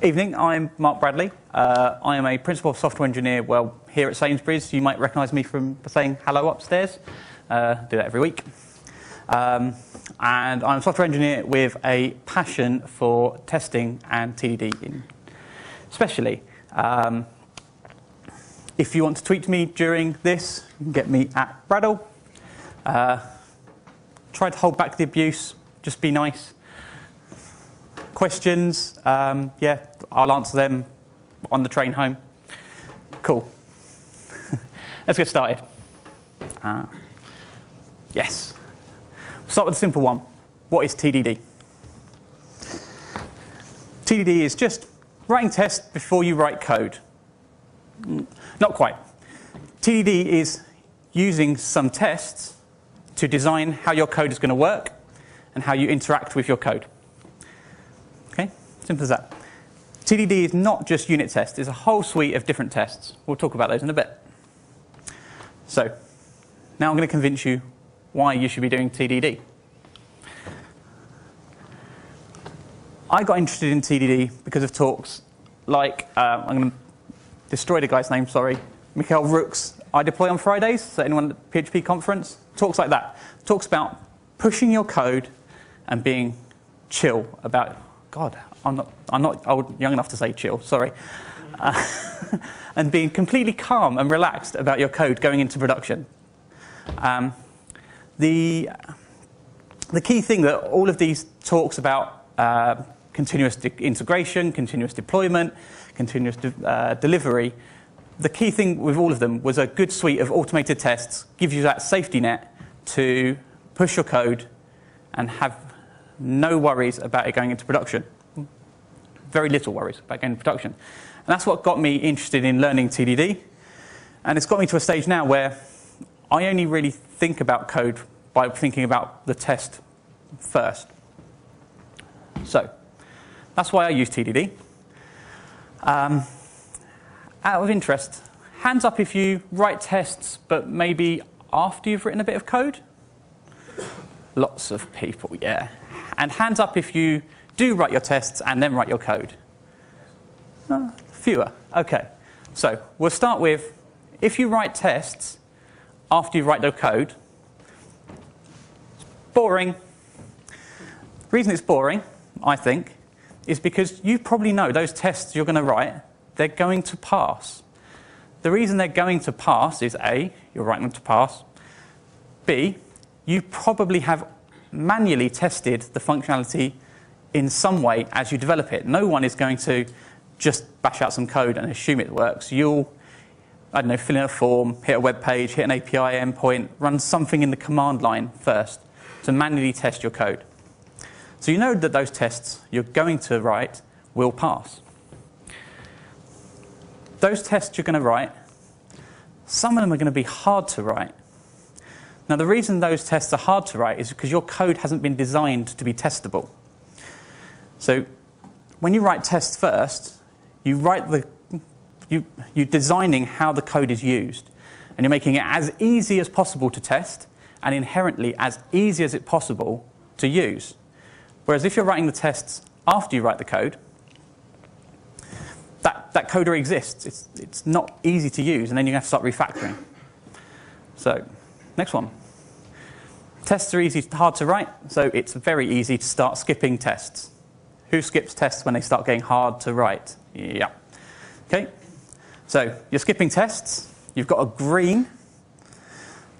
Evening, I'm Mark Bradley. Uh, I am a principal software engineer, well, here at Sainsbury's. You might recognise me from saying hello upstairs. Uh, do that every week. Um, and I'm a software engineer with a passion for testing and TDD, especially. Um, if you want to tweet me during this, you can get me at Braddle. Uh, try to hold back the abuse, just be nice questions, um, yeah, I'll answer them on the train home. Cool. Let's get started. Uh, yes. start with a simple one. What is TDD? TDD is just writing tests before you write code. Mm, not quite. TDD is using some tests to design how your code is going to work and how you interact with your code. Simple as that. TDD is not just unit tests, it's a whole suite of different tests. We'll talk about those in a bit. So, now I'm going to convince you why you should be doing TDD. I got interested in TDD because of talks like, uh, I'm going to destroy the guy's name, sorry, Mikael Rook's I deploy on Fridays, so anyone at the PHP conference, talks like that. Talks about pushing your code and being chill about, God, I'm not, I'm not old, young enough to say chill, sorry. Uh, and being completely calm and relaxed about your code going into production. Um, the, the key thing that all of these talks about uh, continuous integration, continuous deployment, continuous de uh, delivery, the key thing with all of them was a good suite of automated tests gives you that safety net to push your code and have no worries about it going into production very little worries about going into production. And that's what got me interested in learning TDD. And it's got me to a stage now where I only really think about code by thinking about the test first. So that's why I use TDD. Um, out of interest, hands up if you write tests, but maybe after you've written a bit of code? Lots of people, yeah. And hands up if you do write your tests and then write your code? Uh, fewer. Okay. So we'll start with if you write tests after you write the code, boring. The reason it's boring, I think, is because you probably know those tests you're going to write, they're going to pass. The reason they're going to pass is A, you're writing them to pass. B, you probably have manually tested the functionality in some way as you develop it. No one is going to just bash out some code and assume it works. You'll, I don't know, fill in a form, hit a web page, hit an API endpoint, run something in the command line first to manually test your code. So you know that those tests you're going to write will pass. Those tests you're going to write, some of them are going to be hard to write. Now, the reason those tests are hard to write is because your code hasn't been designed to be testable. So when you write tests first, you write the, you, you're designing how the code is used. And you're making it as easy as possible to test and inherently as easy as it possible to use. Whereas if you're writing the tests after you write the code, that, that code already exists. It's, it's not easy to use, and then you have to start refactoring. So, next one. Tests are easy, hard to write, so it's very easy to start skipping tests. Who skips tests when they start getting hard to write? Yeah. Okay. So you're skipping tests. You've got a green.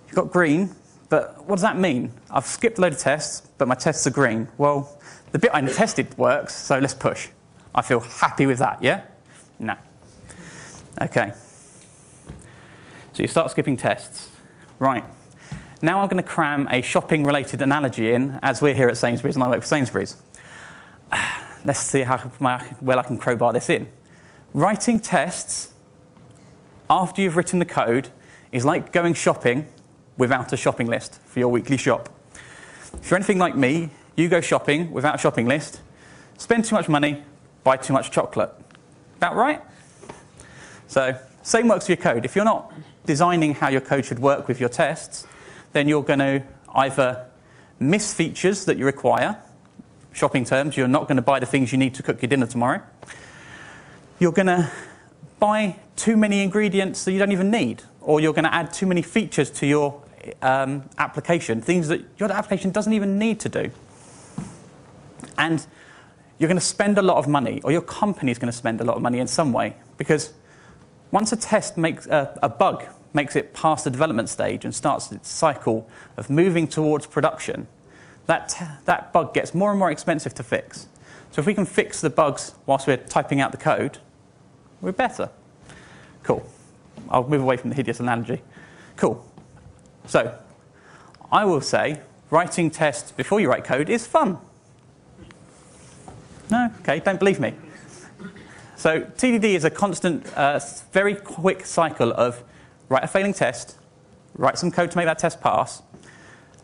You've got green, but what does that mean? I've skipped a load of tests, but my tests are green. Well, the bit I tested works, so let's push. I feel happy with that, yeah? No. Okay. So you start skipping tests. Right. Now I'm going to cram a shopping related analogy in, as we're here at Sainsbury's and I work for Sainsbury's let's see how well I can crowbar this in. Writing tests after you've written the code is like going shopping without a shopping list for your weekly shop. If you're anything like me, you go shopping without a shopping list, spend too much money, buy too much chocolate. About right? So, same works for your code. If you're not designing how your code should work with your tests, then you're going to either miss features that you require shopping terms, you're not going to buy the things you need to cook your dinner tomorrow. you're going to buy too many ingredients that you don't even need, or you're going to add too many features to your um, application, things that your application doesn't even need to do. And you're going to spend a lot of money, or your company is going to spend a lot of money in some way, because once a test makes a, a bug makes it past the development stage and starts its cycle of moving towards production, that, that bug gets more and more expensive to fix. So if we can fix the bugs whilst we're typing out the code, we're better. Cool. I'll move away from the hideous analogy. Cool. So I will say writing tests before you write code is fun. No? Okay, don't believe me. So TDD is a constant, uh, very quick cycle of write a failing test, write some code to make that test pass,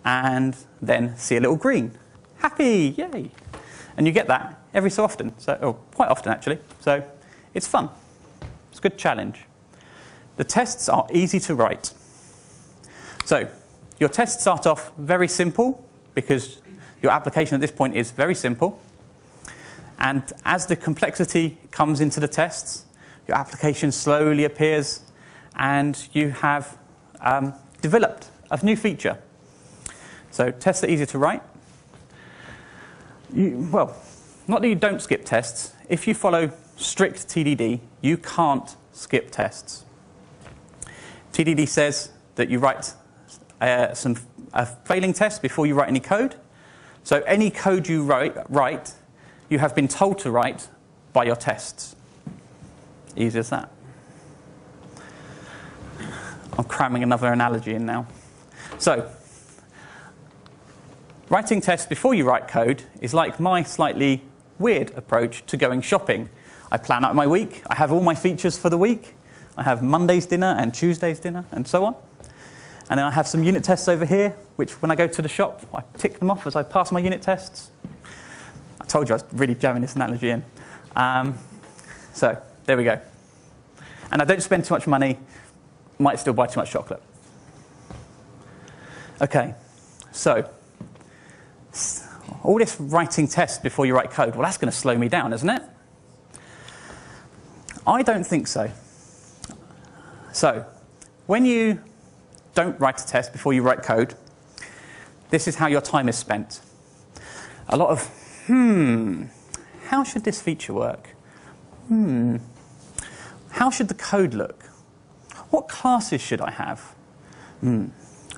and then see a little green. Happy, yay. And you get that every so often, so, or quite often actually. So it's fun. It's a good challenge. The tests are easy to write. So your tests start off very simple because your application at this point is very simple. And as the complexity comes into the tests, your application slowly appears and you have um, developed a new feature. So tests are easier to write. You, well, not that you don't skip tests. If you follow strict TDD, you can't skip tests. TDD says that you write uh, some a failing test before you write any code. So any code you write, write, you have been told to write by your tests. Easy as that. I'm cramming another analogy in now. So, writing tests before you write code is like my slightly weird approach to going shopping. I plan out my week, I have all my features for the week, I have Monday's dinner and Tuesday's dinner, and so on. And then I have some unit tests over here, which when I go to the shop, I tick them off as I pass my unit tests. I told you I was really jamming this analogy in. Um, so, there we go. And I don't spend too much money might still buy too much chocolate. Okay, so all this writing tests before you write code, well, that's going to slow me down, isn't it? I don't think so. So, when you don't write a test before you write code, this is how your time is spent. A lot of, hmm, how should this feature work? Hmm, how should the code look? What classes should I have? Mm.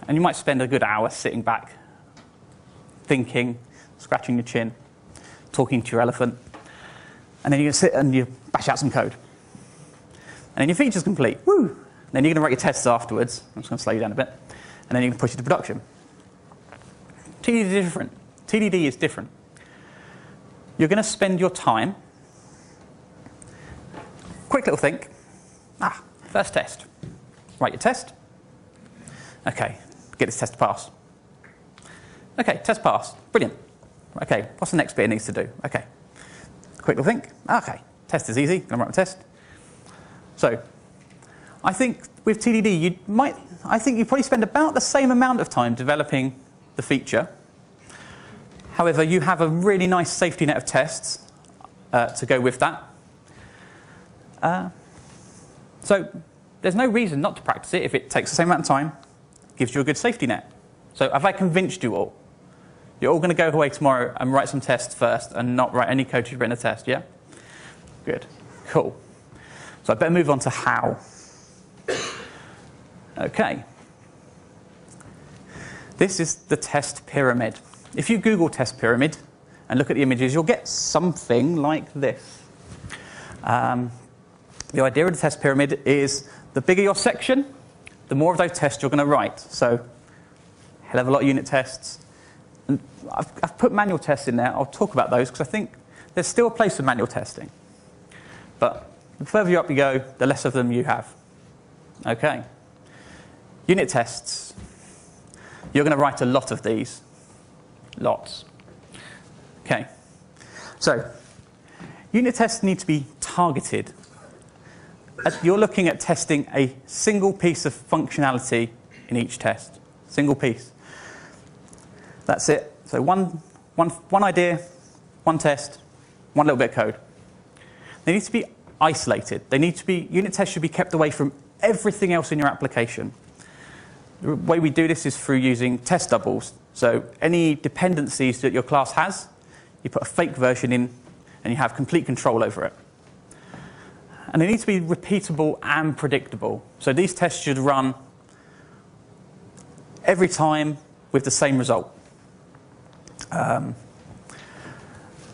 And you might spend a good hour sitting back, thinking, scratching your chin, talking to your elephant. And then you sit and you bash out some code. And then your feature's complete. Woo! Then you're going to write your tests afterwards. I'm just going to slow you down a bit. And then you can push it to production. TDD is different. TDD is different. You're going to spend your time. Quick little think. Ah, first test. Write your test. Okay, get this test to pass. Okay, test pass. Brilliant. Okay, what's the next bit it needs to do? Okay, quick little think. Okay, test is easy. To write my test. So, I think with TDD, you might, I think you probably spend about the same amount of time developing the feature. However, you have a really nice safety net of tests uh, to go with that. Uh, so there's no reason not to practice it if it takes the same amount of time, gives you a good safety net. So have I convinced you all? You're all going to go away tomorrow and write some tests first and not write any code you've written a test, yeah? Good. Cool. So I better move on to how. Okay. This is the test pyramid. If you Google test pyramid and look at the images, you'll get something like this. Um, the idea of the test pyramid is the bigger your section, the more of those tests you're going to write. So, hell of a lot of unit tests. And I've, I've put manual tests in there. I'll talk about those because I think there's still a place for manual testing. But the further up you go, the less of them you have. Okay. Unit tests. You're going to write a lot of these. Lots. Okay. So, unit tests need to be targeted you're looking at testing a single piece of functionality in each test. Single piece. That's it. So one, one, one idea, one test, one little bit of code. They need to be isolated. They need to be, unit tests should be kept away from everything else in your application. The way we do this is through using test doubles. So any dependencies that your class has, you put a fake version in and you have complete control over it. And they need to be repeatable and predictable. So these tests should run every time with the same result. Um,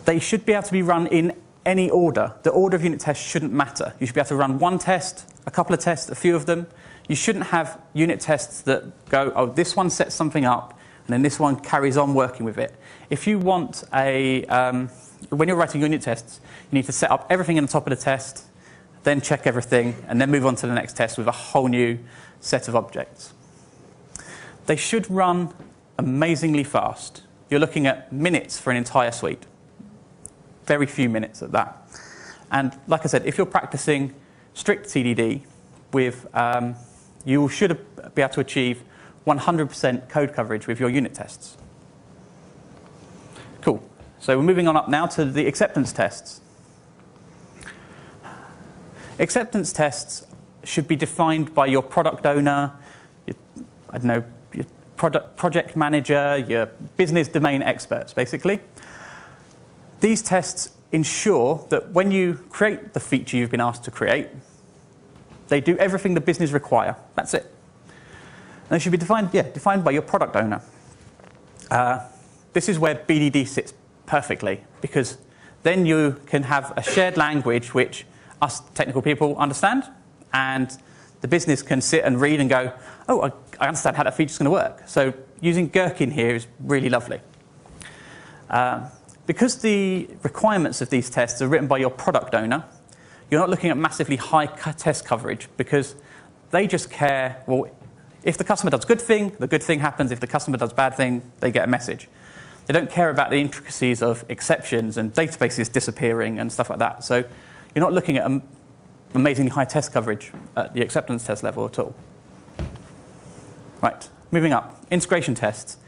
they should be able to be run in any order. The order of unit tests shouldn't matter. You should be able to run one test, a couple of tests, a few of them. You shouldn't have unit tests that go, oh, this one sets something up, and then this one carries on working with it. If you want a, um, when you're writing unit tests, you need to set up everything in the top of the test, then check everything, and then move on to the next test with a whole new set of objects. They should run amazingly fast. You're looking at minutes for an entire suite. Very few minutes at that. And like I said, if you're practicing strict TDD with, um, you should be able to achieve 100% code coverage with your unit tests. Cool. So we're moving on up now to the acceptance tests. Acceptance tests should be defined by your product owner, your, I don't know, your product, project manager, your business domain experts, basically. These tests ensure that when you create the feature you've been asked to create, they do everything the business require. That's it. And they should be defined, yeah, defined by your product owner. Uh, this is where BDD sits perfectly because then you can have a shared language which us technical people understand, and the business can sit and read and go, oh, I, I understand how that feature is going to work. So using Gherkin here is really lovely. Uh, because the requirements of these tests are written by your product owner, you're not looking at massively high test coverage because they just care, well, if the customer does good thing, the good thing happens. If the customer does bad thing, they get a message. They don't care about the intricacies of exceptions and databases disappearing and stuff like that. So you're not looking at amazingly high test coverage at the acceptance test level at all. Right, moving up. Integration tests.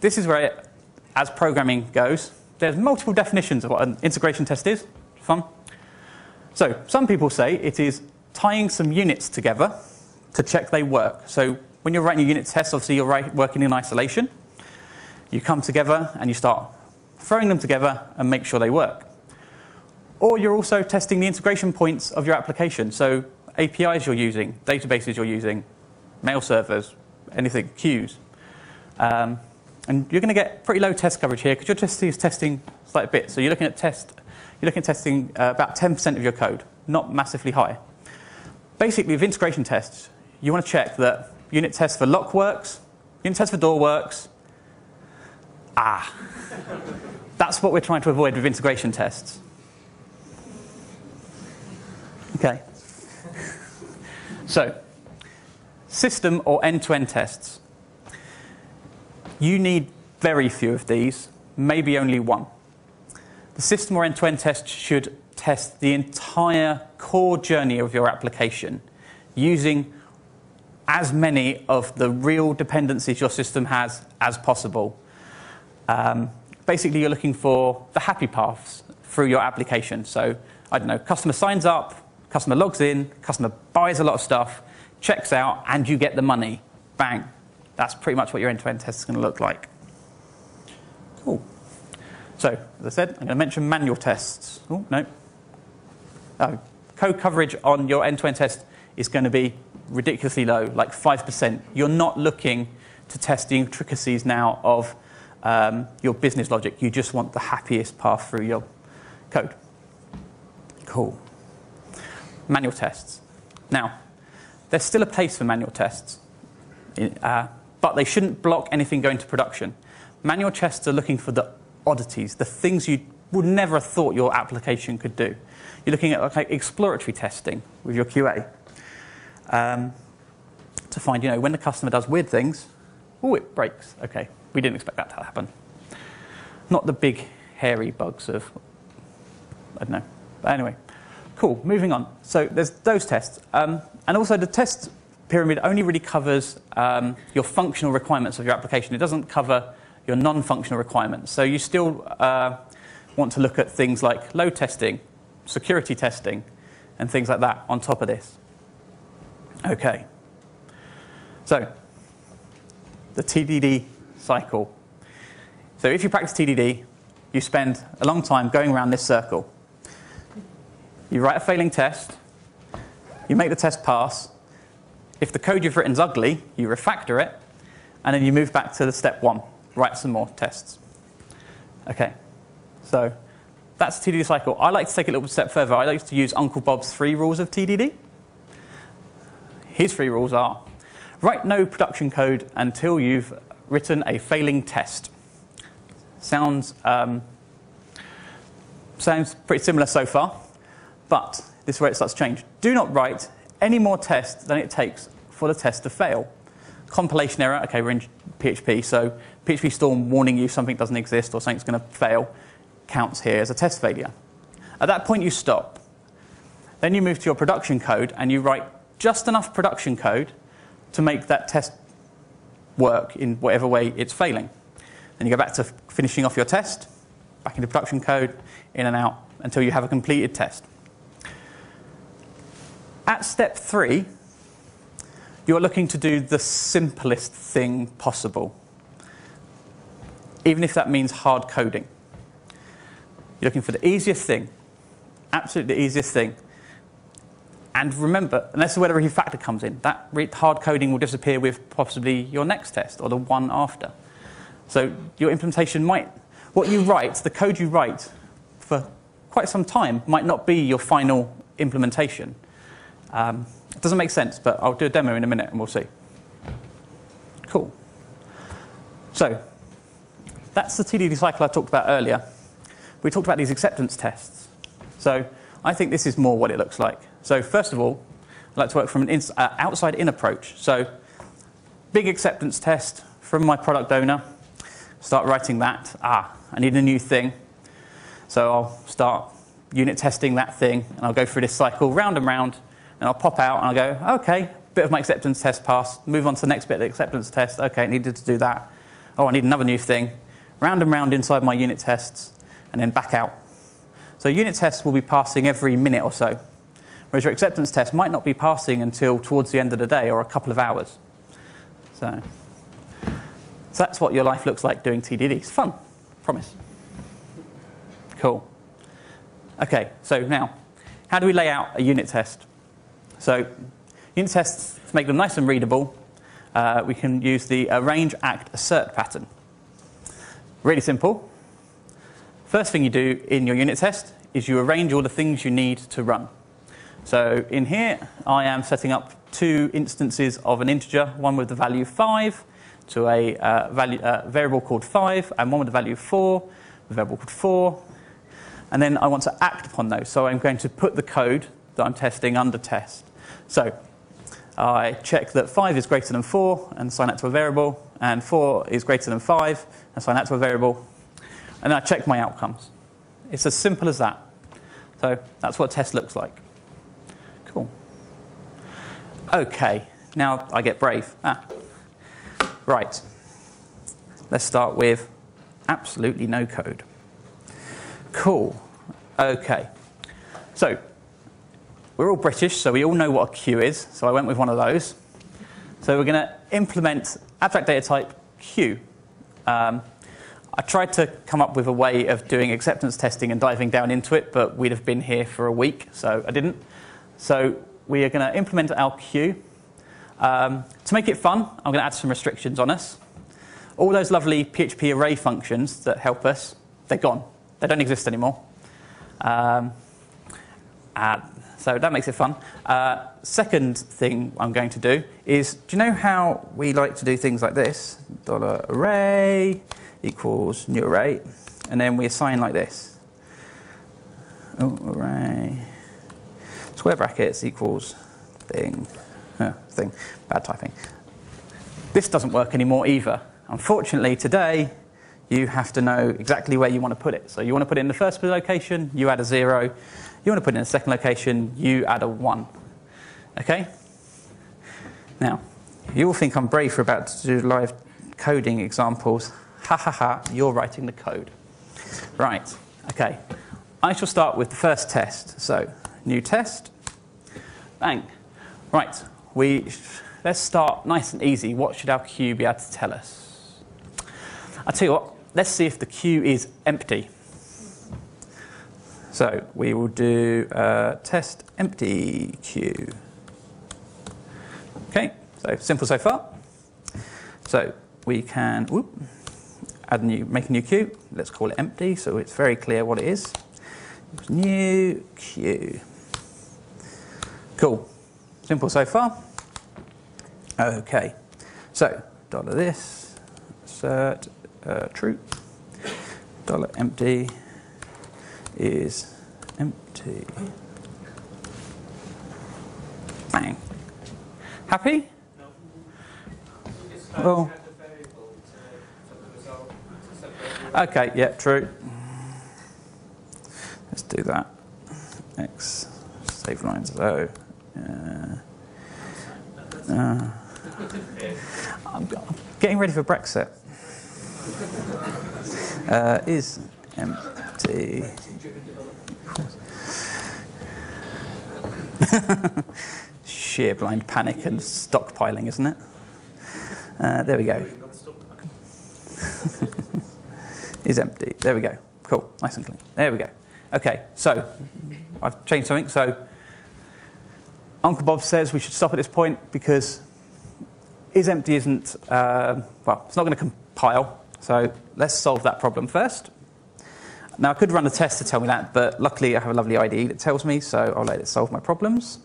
This is where, it, as programming goes, there's multiple definitions of what an integration test is. Fun. So some people say it is tying some units together to check they work. So when you're writing a unit test, obviously you're working in isolation. You come together and you start throwing them together and make sure they work. Or you're also testing the integration points of your application. So APIs you're using, databases you're using, mail servers, anything, queues. Um, and you're going to get pretty low test coverage here because your test is testing slight bit. So you're looking at test, you're looking at testing uh, about 10% of your code, not massively high. Basically, with integration tests, you want to check that unit test for lock works, unit test for door works. Ah, that's what we're trying to avoid with integration tests. Okay. So, system or end-to-end tests. You need very few of these, maybe only one. The system or end-to-end test should test the entire core journey of your application using as many of the real dependencies your system has as possible. Um, basically, you're looking for the happy paths through your application. So, I don't know, customer signs up, Customer logs in, customer buys a lot of stuff, checks out, and you get the money. Bang. That's pretty much what your end-to-end test is going to look like. Cool. So, as I said, I'm going to mention manual tests. Oh, no. Oh, code coverage on your end-to-end test is going to be ridiculously low, like 5%. You're not looking to test the intricacies now of um, your business logic. You just want the happiest path through your code. Cool manual tests. Now, there's still a place for manual tests, uh, but they shouldn't block anything going to production. Manual tests are looking for the oddities, the things you would never have thought your application could do. You're looking at like exploratory testing with your QA um, to find, you know, when the customer does weird things, oh, it breaks. Okay, we didn't expect that to happen. Not the big hairy bugs of, I don't know. But anyway, Cool, moving on. So there's those tests. Um, and also the test pyramid only really covers um, your functional requirements of your application. It doesn't cover your non-functional requirements. So you still uh, want to look at things like load testing, security testing, and things like that on top of this. Okay. So, the TDD cycle. So if you practice TDD, you spend a long time going around this circle. You write a failing test, you make the test pass. If the code you've written is ugly, you refactor it, and then you move back to the step one, write some more tests. Okay, so that's TDD cycle. I like to take it a little step further. I like to use Uncle Bob's three rules of TDD. His three rules are, write no production code until you've written a failing test. Sounds, um, sounds pretty similar so far, but this is where it starts to change. Do not write any more tests than it takes for the test to fail. Compilation error, okay, we're in PHP, so PHP Storm warning you something doesn't exist or something's going to fail counts here as a test failure. At that point, you stop. Then you move to your production code and you write just enough production code to make that test work in whatever way it's failing. Then you go back to finishing off your test, back into production code, in and out, until you have a completed test. At step three, you're looking to do the simplest thing possible, even if that means hard coding. You're looking for the easiest thing, absolutely the easiest thing. And remember, unless where the refactor comes in, that hard coding will disappear with possibly your next test or the one after. So your implementation might, what you write, the code you write for quite some time might not be your final implementation. Um, it doesn't make sense, but I'll do a demo in a minute and we'll see. Cool. So that's the TDD cycle I talked about earlier. We talked about these acceptance tests. So I think this is more what it looks like. So first of all, I like to work from an uh, outside-in approach. So big acceptance test from my product owner start writing that. Ah, I need a new thing. So I'll start unit testing that thing, and I'll go through this cycle round and round, and I'll pop out and I'll go, okay, bit of my acceptance test passed, move on to the next bit of the acceptance test. Okay, I needed to do that. Oh, I need another new thing. Round and round inside my unit tests, and then back out. So unit tests will be passing every minute or so, whereas your acceptance test might not be passing until towards the end of the day or a couple of hours. So so that's what your life looks like doing TDD. It's fun, promise. Cool. Okay, so now, how do we lay out a unit test? So unit tests, to make them nice and readable, uh, we can use the arrange, act, assert pattern. Really simple. First thing you do in your unit test is you arrange all the things you need to run. So in here, I am setting up two instances of an integer, one with the value 5 to a uh, value, uh, variable called 5 and one with the value 4, a variable called 4. And then I want to act upon those. So I'm going to put the code that I'm testing under test. So I check that 5 is greater than 4 and assign that to a variable, and 4 is greater than 5 and assign that to a variable. And I check my outcomes. It's as simple as that. So that's what a test looks like. Cool. Okay, now I get brave. Ah. Right. Let's start with absolutely no code. Cool. Okay. So, we're all British, so we all know what a queue is, so I went with one of those. So we're going to implement abstract data type queue. Um, I tried to come up with a way of doing acceptance testing and diving down into it, but we'd have been here for a week, so I didn't. So we are going to implement our queue um, to make it fun, I'm going to add some restrictions on us. All those lovely PHP array functions that help us, they're gone. They don't exist anymore. Um, uh, so that makes it fun. Uh, second thing I'm going to do is, do you know how we like to do things like this? Dollar array equals new array, and then we assign like this. Oh, array square brackets equals thing thing, bad typing. This doesn't work anymore either. Unfortunately, today, you have to know exactly where you want to put it. So you want to put it in the first location, you add a zero. You want to put in a second location, you add a one. Okay? Now, you all think I'm brave for about to do live coding examples. Ha ha ha, you're writing the code. Right, okay. I shall start with the first test. So, new test, Bang. Right, we, let's start nice and easy. What should our queue be able to tell us? I'll tell you what, let's see if the queue is empty. So we will do test empty queue. Okay, so simple so far. So we can whoop, add a new, make a new queue. Let's call it empty so it's very clear what it is. New queue. Cool. Simple so far. Okay. So dollar this, cert uh, true. Dollar empty is empty. Bang. Happy? No. Oh. Okay, yeah, true. Let's do that. X, save lines of O. Uh, uh, I'm, I'm getting ready for Brexit. Uh, is empty. Sheer blind panic and stockpiling, isn't it? Uh, there we go. is empty. There we go. Cool. Nice and clean. There we go. Okay, so I've changed something. So Uncle Bob says we should stop at this point because is empty isn't, uh, well, it's not going to compile. So let's solve that problem first. Now I could run a test to tell me that, but luckily I have a lovely IDE that tells me, so I'll let it solve my problems.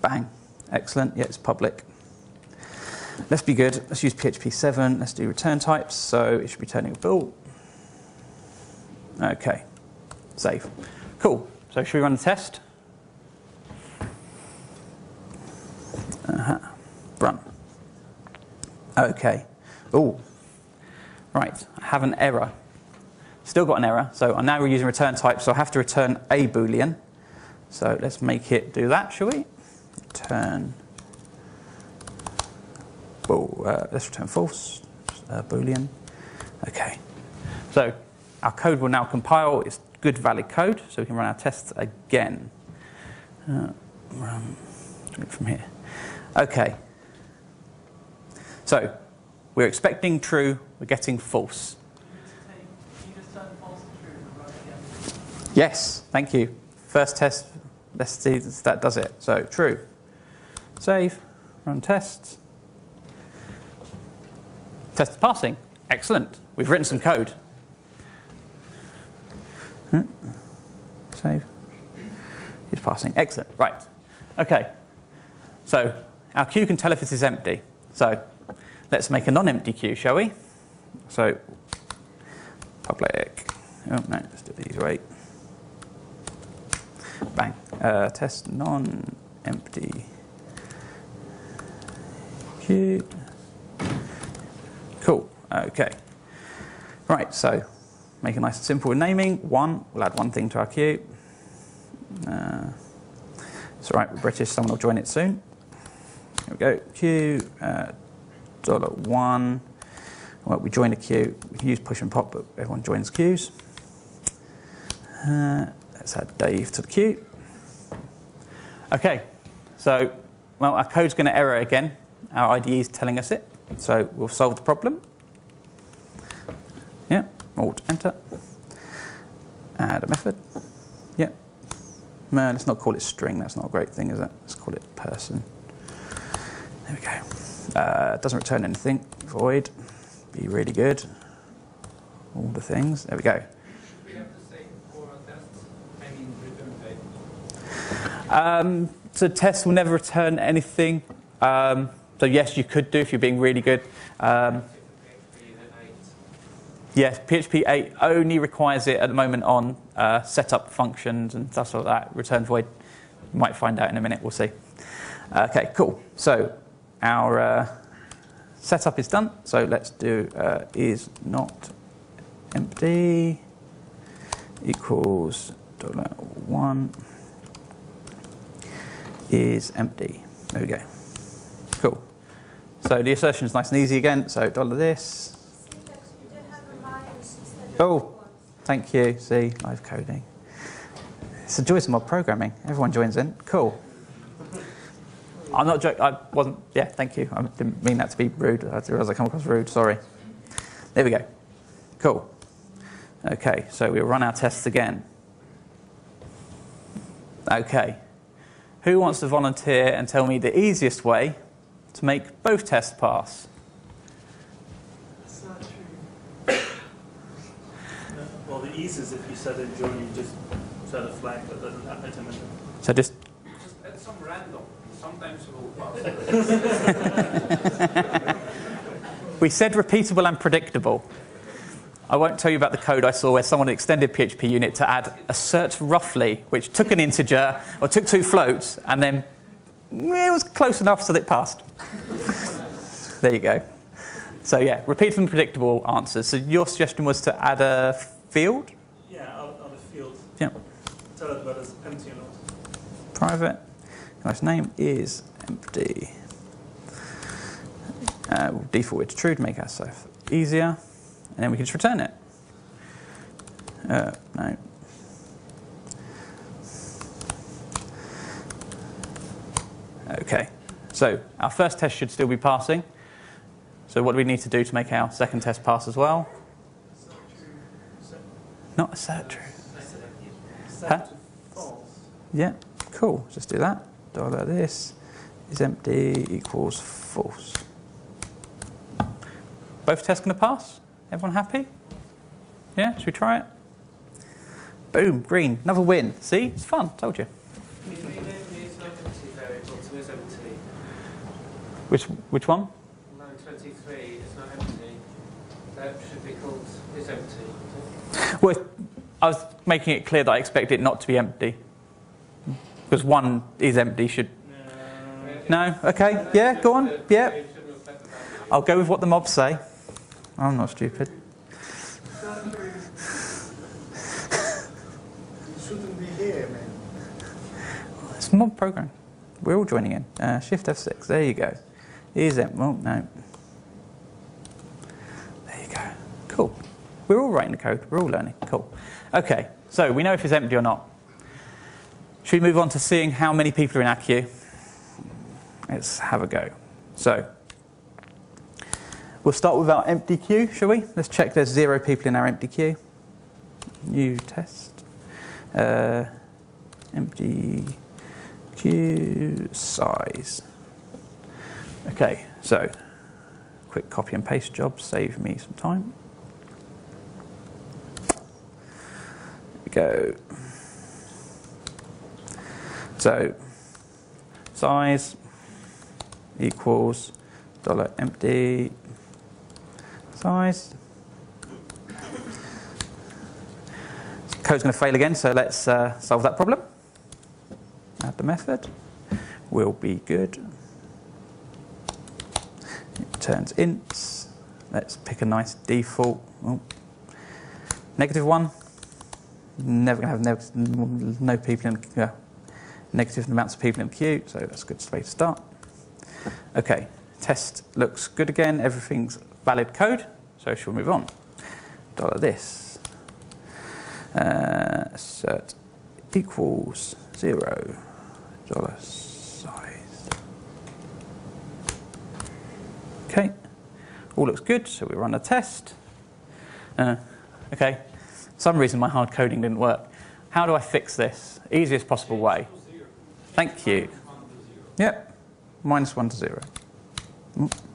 Bang. Excellent. Yeah, it's public. Let's be good. Let's use PHP 7. Let's do return types. So it should be returning a bool. Okay. Save. Cool. So should we run the test? Uh-huh. Run. Okay. Oh. Right. I have an error. Still got an error. So I'm now using return type, so I have to return a boolean. So let's make it do that, shall we? Return. Oh, uh, let's return false. Uh, boolean. Okay. So our code will now compile. It's good, valid code, so we can run our tests again. Uh, run from here. Okay. So we're expecting true, we're getting false. Yes, thank you. First test, let's see if that does it. So true. Save, run tests. Test is passing. Excellent. We've written some code. Save. He's passing. Excellent. Right. Okay. So our queue can tell if it is empty. So let's make a non-empty queue, shall we? So public. Oh no, let's do these right. Bang. Uh, test non-empty queue. Cool. Okay. Right. So make it nice and simple with naming. One. We'll add one thing to our queue. Uh, it's all right. We're British. Someone will join it soon. Here we go. Queue. Uh, dollar one. Well, we join a queue. We can use push and pop, but everyone joins queues. Uh, let's add Dave to the queue. Okay, so, well, our code's going to error again. Our IDE is telling us it. So we'll solve the problem. Yeah, Alt Enter. Add a method. Yeah. No, let's not call it string. That's not a great thing, is it? Let's call it person. There we go. Uh, doesn't return anything. Void. Be really good. All the things. There we go. Um, so tests will never return anything. Um, so yes, you could do if you're being really good. Um, yes, PHP 8 only requires it at the moment on uh, setup functions and stuff like that. Return void, you might find out in a minute. We'll see. Okay, cool. So our uh, setup is done. So let's do uh, is not empty equals dollar one is empty. There we go. Cool. So the assertion is nice and easy again. So dollar this. Oh, thank you. See, live coding. It's the joys of mob programming. Everyone joins in. Cool. I'm not joking. I wasn't. Yeah, thank you. I didn't mean that to be rude. I realised I come across rude. Sorry. There we go. Cool. Okay, so we'll run our tests again. Okay. Who wants to volunteer and tell me the easiest way to make both tests pass? That's not true. Well, the ease is if you set a join, you just set a flag that doesn't have intermittent. So just Just add some random. Sometimes it will pass. we said repeatable and predictable. I won't tell you about the code I saw where someone extended PHP unit to add assert roughly, which took an integer or took two floats and then it was close enough so that it passed. there you go. So yeah, repeatable and predictable answers. So your suggestion was to add a field? Yeah, out of the field. Yeah. Tell it whether it's empty or not. private. Guy's name is empty. Uh, we'll default it to true to make our life easier, and then we can just return it. Uh, no. Okay, so our first test should still be passing. So what do we need to do to make our second test pass as well? Not. Set, true. Huh? false. Yeah, cool. Just do that. Dollar this is empty equals false. Both tests going to pass? Everyone happy? Yeah, should we try it? Boom, green. Another win. See? It's fun. Told you. If we name the is not empty variable to is empty, Which, which one? line 23 is not empty, that should be called is empty. Well, I was making it clear that I expect it not to be empty. Because one is empty should... No? Okay. Yeah, go on. Yeah. It should reflect the value. I'll go with what the mobs say. I'm not stupid. Shouldn't be here, man. It's a mob program. We're all joining in. Uh, Shift F6. There you go. Is it? Well, no. There you go. Cool. We're all writing the code. We're all learning. Cool. Okay. So we know if it's empty or not. Should we move on to seeing how many people are in our queue? Let's have a go. So we'll start with our empty queue, shall we? Let's check there's zero people in our empty queue. New test. Uh, empty queue size. Okay, so quick copy and paste job, save me some time. Go. So size equals dollar empty size. Code's going to fail again, so let's uh, solve that problem. Add the method. Will be good. It turns ints. Let's pick a nice default. Oh. Negative one. Never going to have neg- no people in uh, negative amounts of people in the queue, so that's a good way to start. Okay, test looks good again. Everything's valid code, so she'll move on. Dollar this. Uh, assert equals zero dollar size. Okay, all looks good, so we run a test. Uh, okay, some reason my hard coding didn't work. How do I fix this? Easiest possible way. Thank you. Yep, minus one to zero. Mm.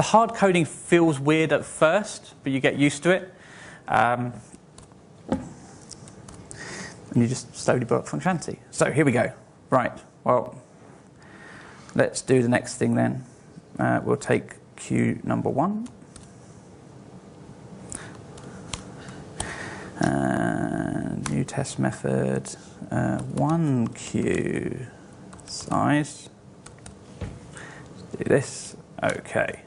The hard coding feels weird at first, but you get used to it. Um, and you just slowly build up functionality. So here we go. Right, well, let's do the next thing then. Uh, we'll take queue number one. And new test method, uh, one queue size. Let's do this. Okay.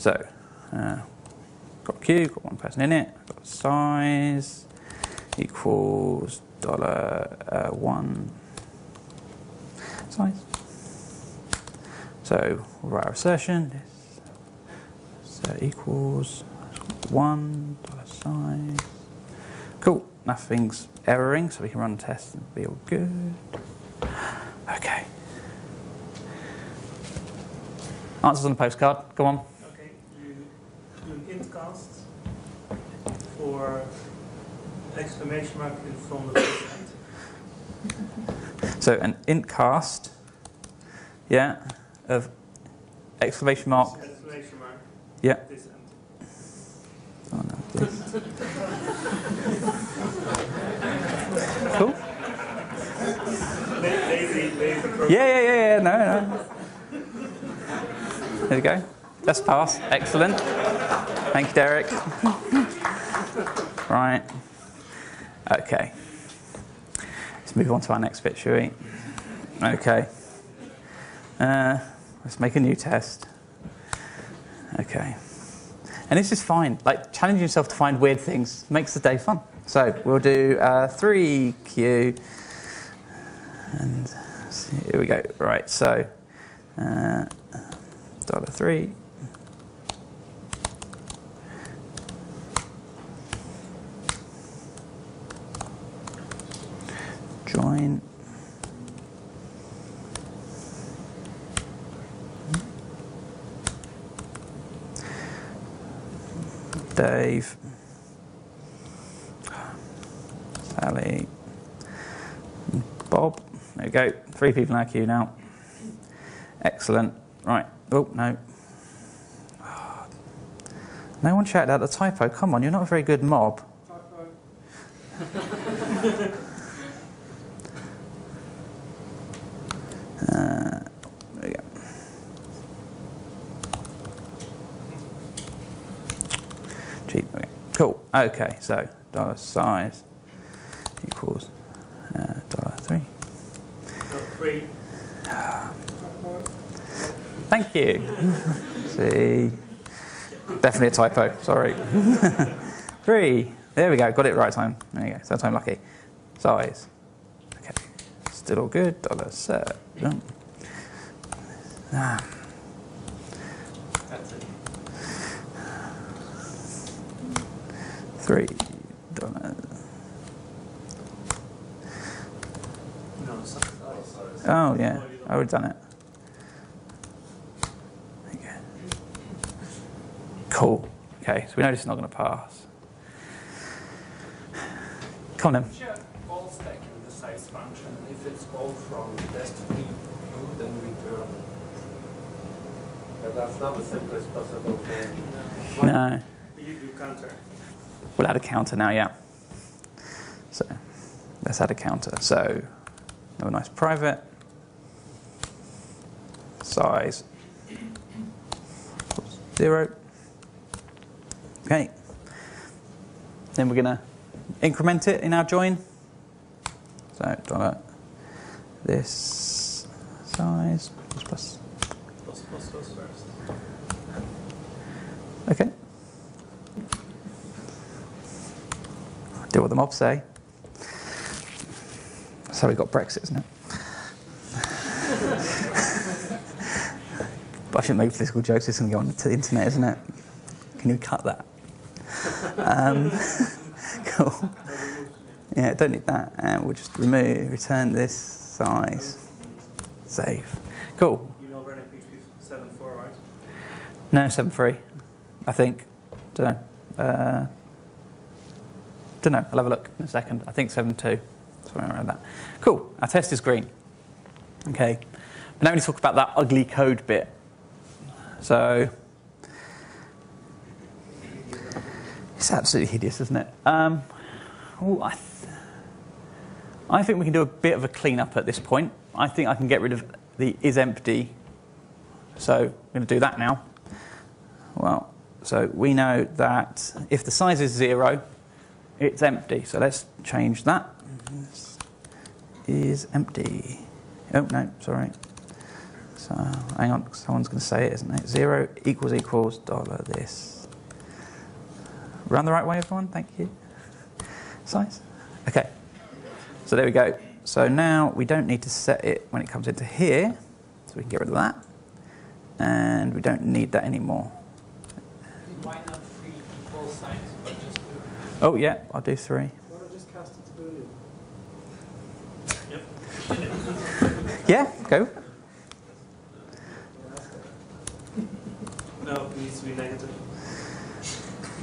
So, uh, got queue, got one person in it, got size equals dollar uh, one size. So we'll write our assertion. So equals one dollar size. Cool. Nothing's erroring, so we can run the test and be all good. Okay. Answers on the postcard. Go on. Okay, you do an int cast for exclamation mark in front of end. So an int cast, yeah, of exclamation mark, Exclamation mark, yeah. Oh, no, cool. Lazy, lazy. Yeah, yeah, yeah, yeah. No, no. There you go. That's pass. Excellent. Thank you, Derek right? Okay. Let's move on to our next bit, shall we? Okay. Uh, let's make a new test. Okay. And this is fine. Like, challenging yourself to find weird things makes the day fun. So we'll do uh, 3Q. And see, here we go. Right, so uh, dollar three. Join. Dave, Sally, Bob. There we go. Three people in our queue now. Excellent. Right. Oh, no. No one checked out the typo. Come on, you're not a very good mob. Okay, so dollar size equals uh, dollar three. Three. Thank you. See. Definitely a typo, sorry. Three. There we go, got it right time. There you go, third time lucky. Size. Okay. Still all good. Dollar set. Ah. That's it. Three. Oh, yeah. I would have done it. Cool. Okay, so we know this is not going to pass. Come on then. Check all stack in the size function. If it's all from then return. But that's not the simplest possible thing. No. you do counter. We'll add a counter now, yeah. So let's add a counter. So have a nice private size zero. Okay. Then we're gonna increment it in our join. So dollar this size plus plus. Plus, plus, plus first. Okay. The mobs say. That's how we got Brexit, isn't it? but I shouldn't make political jokes. It's going to go on to the internet, isn't it? Can you cut that? Um, cool. Yeah, don't need that. And we'll just remove, return this size. Save. Cool. You know running PHP 7.4, right? No, seven three. I think. Don't know. Uh, don't know. I'll have a look in a second. I think seven two. Somewhere around that. Cool. Our test is green. Okay. But now we need to talk about that ugly code bit. So it's absolutely hideous, isn't it? Um, ooh, I, th- I think we can do a bit of a cleanup at this point. I think I can get rid of the is empty. So I'm going to do that now. Well, so we know that if the size is zero, it's empty. So let's change that. This is empty. Oh, no, sorry. So hang on, someone's going to say it, isn't it? Zero equals equals dollar this. Run the right way, everyone. Thank you. Size. Okay. So there we go. So now we don't need to set it when it comes into here. So we can get rid of that. And we don't need that anymore. Why not free full size, but just do Oh, yeah, I'll do three. Why not just cast it to Boolean? Yeah, go. needs to be negative.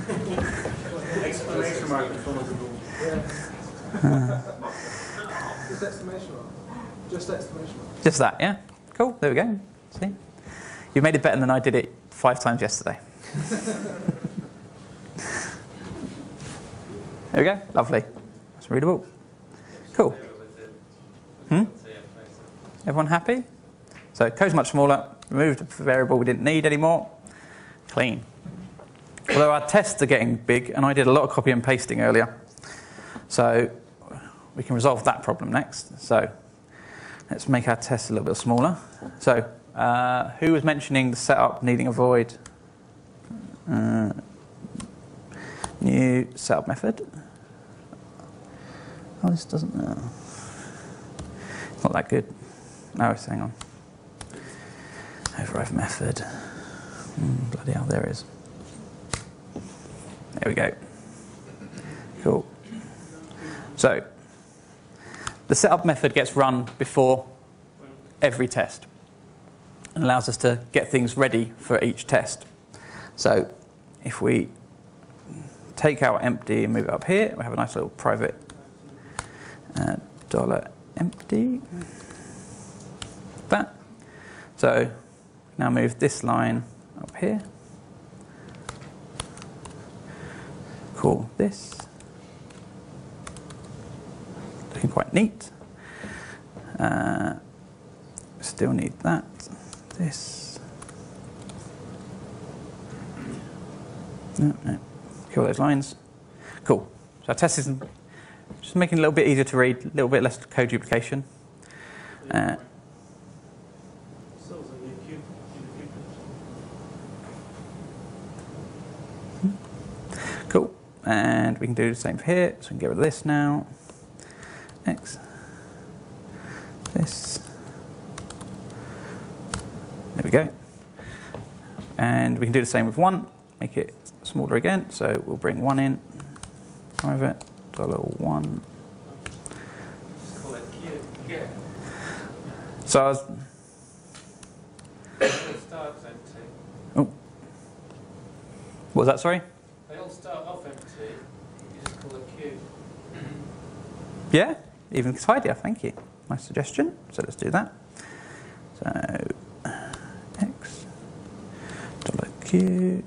Exclamation mark in front of the rule. Just exclamation mark. Just exclamation mark. Just that, yeah? Cool, there we go. See? You made it better than I did it five times yesterday. there we go, lovely. That's readable. Cool. Hmm? Everyone happy? So code's much smaller, removed a variable we didn't need anymore, clean. Although our tests are getting big, and I did a lot of copy and pasting earlier. So we can resolve that problem next. So let's make our test a little bit smaller. So uh, who was mentioning the setup needing a void? Uh, new setup method. Oh, this doesn't. Uh, not that good. It's hang on. Override method. Mm, bloody hell, there it is. There we go. Cool. So, the setup method gets run before every test and allows us to get things ready for each test. So, if we take our empty and move it up here, we have a nice little private dollar empty. That. So, now move this line up here. Call this. Looking quite neat. Uh, still need that. This. No, no. Kill those lines. Cool. So our test is just making it a little bit easier to read, a little bit less code duplication. Uh, Cool. And we can do the same for here. So we can get rid of this now. X. This. There we go. And we can do the same with one. Make it smaller again. So we'll bring one in. Private. It Q. So I was, empty. what was that? Sorry. They all start off empty. You just call it Q. Yeah, even tidier, thank you. Nice suggestion. So let's do that. So x dollar q.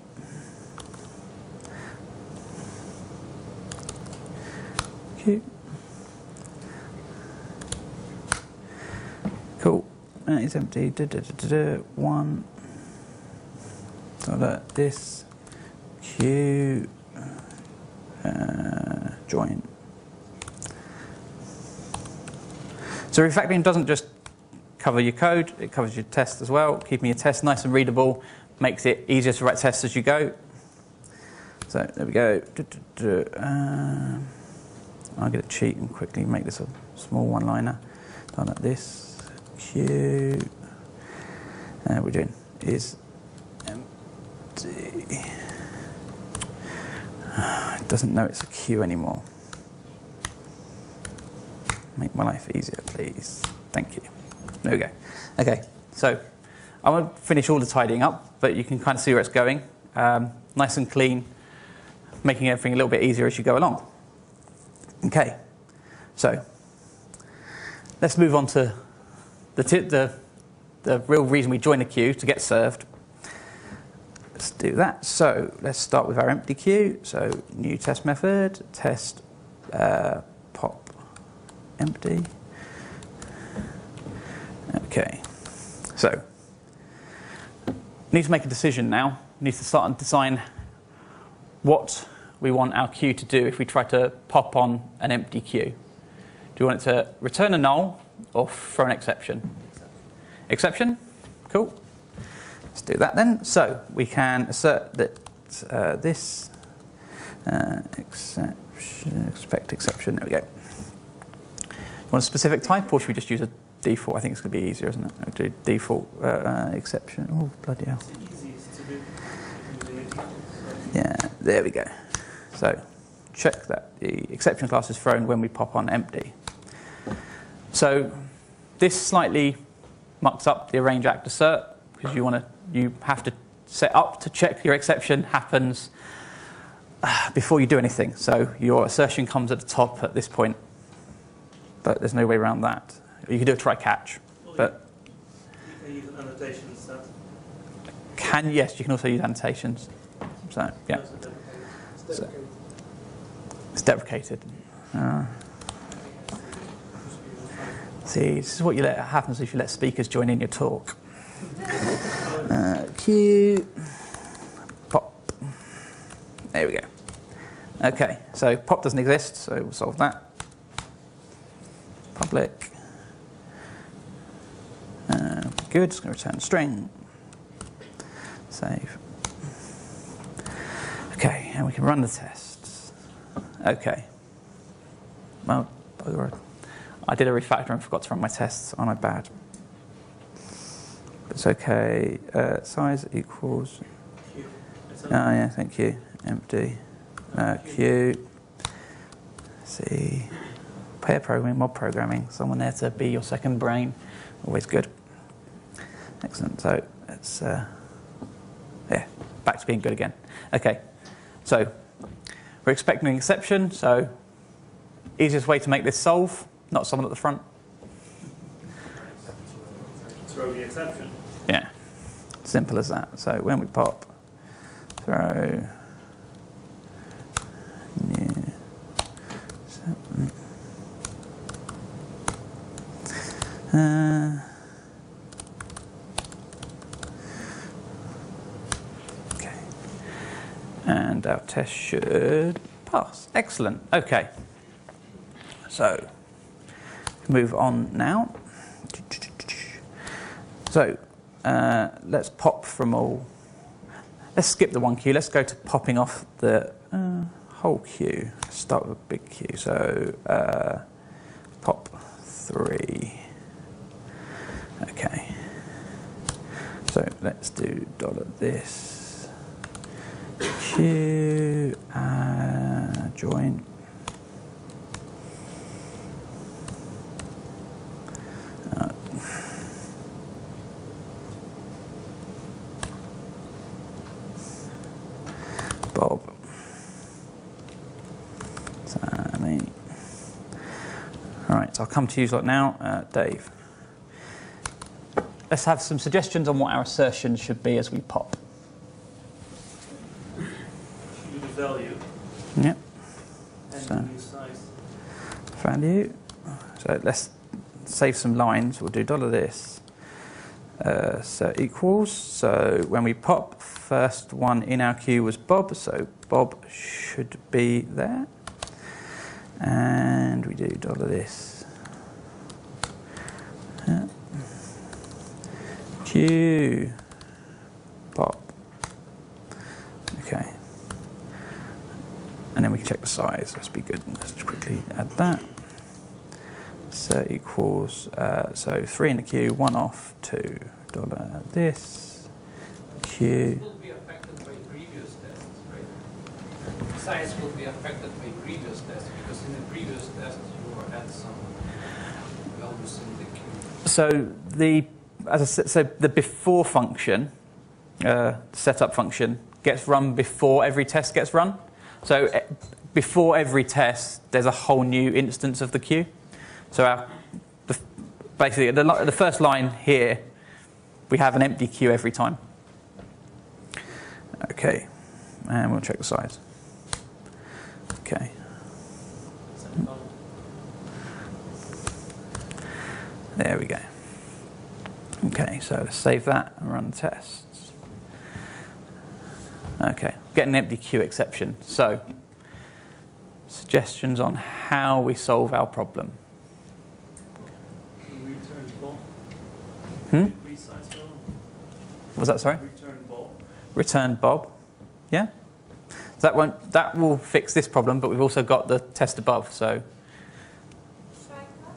That is empty. Da, da, da. One dollar this q uh, join. So refactoring doesn't just cover your code, it covers your test as well, keeping your test nice and readable, makes it easier to write tests as you go. So there we go. Um, I'll get a cheat and quickly make this a small one-liner. Done like this. Q. Uh, we're doing is empty. It doesn't know it's a Q anymore. Make my life easier, please. Thank you. There we go. Okay, so I won't finish all the tidying up, but you can kind of see where it's going. Um, nice and clean, making everything a little bit easier as you go along. Okay, so let's move on to the, the, the real reason we join a queue to get served. Let's do that. So let's start with our empty queue. So new test method, test uh, pop empty. Okay, so need to make a decision now. Need to start and design what we want our queue to do if we try to pop on an empty queue. Do you want it to return a null or throw an exception? Exception? Cool. Let's do that then. So we can assert that uh, this uh, exception, expect exception. There we go. Want a specific type, or should we just use a default? I think it's going to be easier, isn't it? Do default uh, uh, exception. Oh, bloody hell. Yeah, there we go. So check that the exception class is thrown when we pop on empty. So this slightly mucks up the arrange act assert because you want to you have to set up to check your exception happens uh, before you do anything. So your assertion comes at the top at this point, but there's no way around that. You can do a try catch, but You can use an annotation can yes, you can also use annotations. So yeah, Those are deprecated. It's deprecated. it's deprecated. Uh, see, this is what you let happens if you let speakers join in your talk. Uh, cue, pop. There we go. Okay, so pop doesn't exist, so we'll solve that. Public. Uh, good, it's going to return string. Save. Okay, and we can run the tests. Okay. Well. I did a refactor and forgot to run my tests. Aren't I bad? It's okay. Uh, size equals. Q. Oh, yeah, thank you. Empty. Uh, See. Pair programming, mob programming. Someone there to be your second brain. Always good. Excellent. So it's uh, yeah, back to being good again. Okay. So we're expecting an exception. So easiest way to make this solve, not someone at the front. Throw the exception. Yeah, simple as that. So when we pop, throw new. Uh, okay, and our test should pass. Excellent. Okay, so move on now. So uh, let's pop from all. Let's skip the one queue. Let's go to popping off the uh, whole queue. Start with a big queue. So uh, pop three. Okay. So let's do dollar this queue uh, join. So I'll come to you lot now, uh, Dave. Let's have some suggestions on what our assertions should be as we pop. Value Yep, and So- size. value. So let's save some lines. We'll do dollar this. Uh, so equals. So when we pop, first one in our queue was Bob. So Bob should be there. And we do dollar this. Q. Pop. Okay. And then we can check the size. Let's be good. Let's quickly add that. So equals, uh, so three in the queue, one off, two dollar this, Q. It will be affected by previous tests, right? Size will be affected by previous tests, because in the previous test you had some values in the queue. So the, as I said, so the before function, uh, setup function, gets run before every test gets run. So eh, before every test, there's a whole new instance of the queue. So our, the, basically, the, the first line here, we have an empty queue every time. Okay, and we'll check the size. Okay. There we go. Okay, so let's save that and run the tests. Okay, get an empty queue exception. So, suggestions on how we solve our problem. Hmm? Was that sorry? Return Bob. Return Bob. Yeah. So that won't. That will fix this problem, but we've also got the test above. So,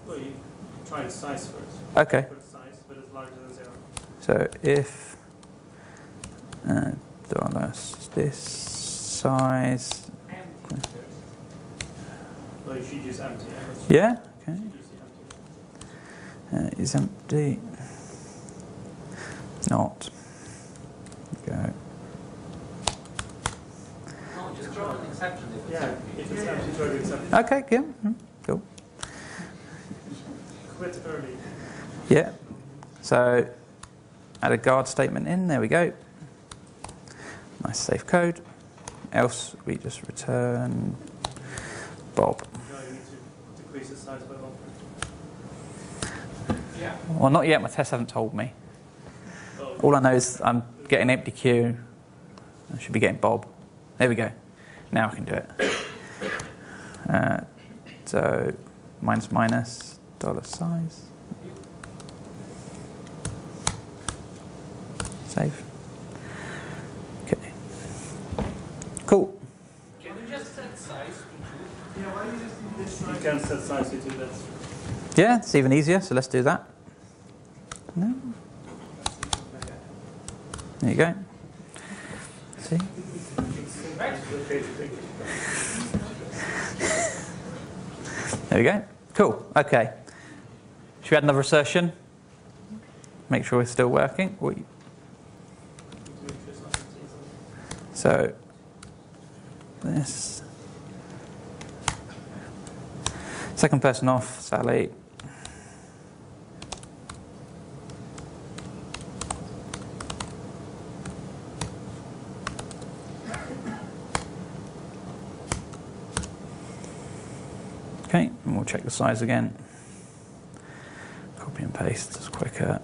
Well, you try the size first. okay. So if uh, this size. Yeah. Okay. Uh, is empty. Not. Go. Yeah. Okay. Yeah. Mm, cool. Quit early. Yeah. So add a guard statement in. There we go. Nice safe code. Else we just return Bob. Well, not yet. My tests haven't told me. All I know is I'm getting empty queue. I should be getting Bob. There we go. Now I can do it. Uh, so minus minus dollar size. Save. Okay. Cool. Can you just set size to Yeah, why don't you just do this You can set size to two, that's Yeah, it's even easier. So let's do that. No. There you go. See. okay to take. There we go. Cool. Okay. Should we add another assertion? Make sure we're still working. We- So this second person off, Sally. Okay, and we'll check the size again. Copy and paste is quicker.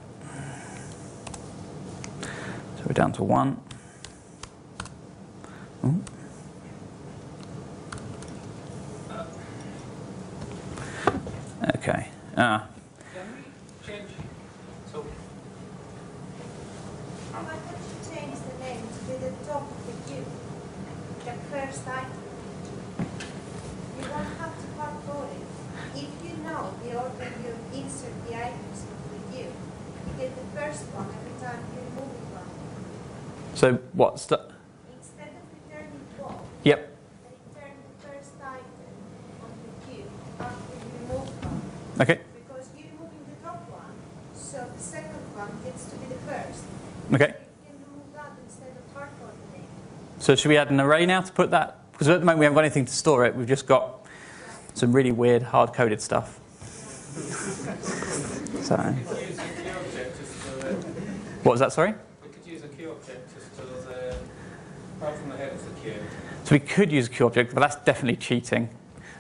So we're down to one. Ooh. Okay. Ah, Can we change, so, Why don't you change the name to be the top of the queue? The first item. You don't have to hardcode it. If you know the order you insert the items into the queue, you get the first one every time you remove one. so what's the. Instead of returning Bob, Yep. return the first item on the queue after you remove one. Okay. Because you're removing the top one, so the second one gets to be the first. Okay. You can remove that instead of hardcoding it. So should we add an array now to put that? Because at the moment we haven't got anything to store it. We've just got some really weird hard-coded stuff. so, we could use a key object just to, what was that? Sorry. we could use a key object just to the, right from the head of the queue. So we could use a queue object, but that's definitely cheating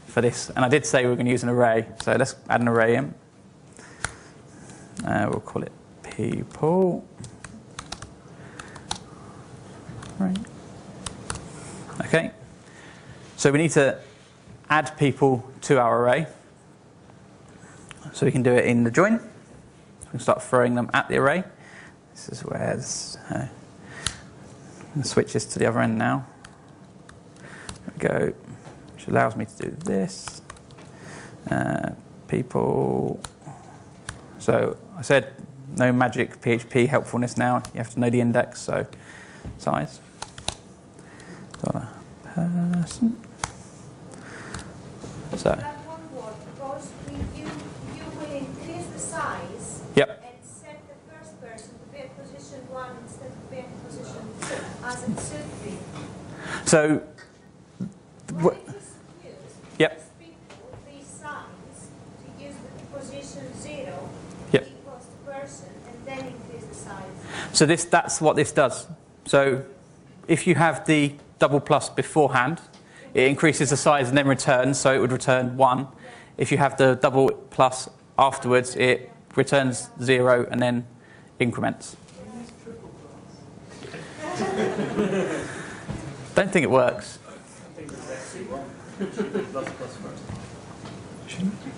for this. And I did say we were going to use an array, so let's add an array in. Uh, we'll call it people. Right. Okay. So we need to add people to our array. So we can do it in the join. We can start throwing them at the array. This is where this, uh, switch this to the other end now go, which allows me to do this. Uh, people. So I said no magic PHP helpfulness now. You have to know the index, so size. Dollar person. So, That word, you, you will increase the size yep. and set the first person to be at position one instead of being at position two, as it should be. So, What Wh- it is Yep. is people resize to use the position zero Yep. equals to person and then increase the size. so this that's what this does. So, if you have the double plus beforehand, it increases the size and then returns, so it would return one. If you have the double plus afterwards, it returns zero and then increments. Don't think it works.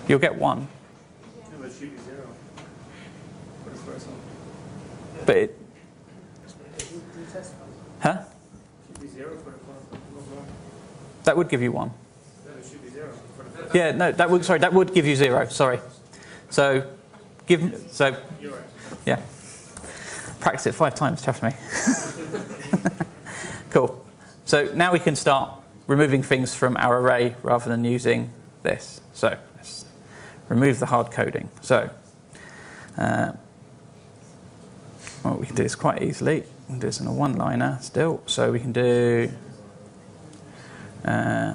You'll get one, but it be zero. For the first one. but it, huh? Should be zero for the first one. not one. That would give you one. No, it should be zero Yeah, no, that would sorry, that would give you zero. Sorry. So, give so You're right. yeah. Practice it five times. Trust me. cool. So now we can start removing things from our array rather than using this. So let's remove the hard coding. So uh, well, we can do this quite easily. We can do this in a one-liner still. So we can do Uh,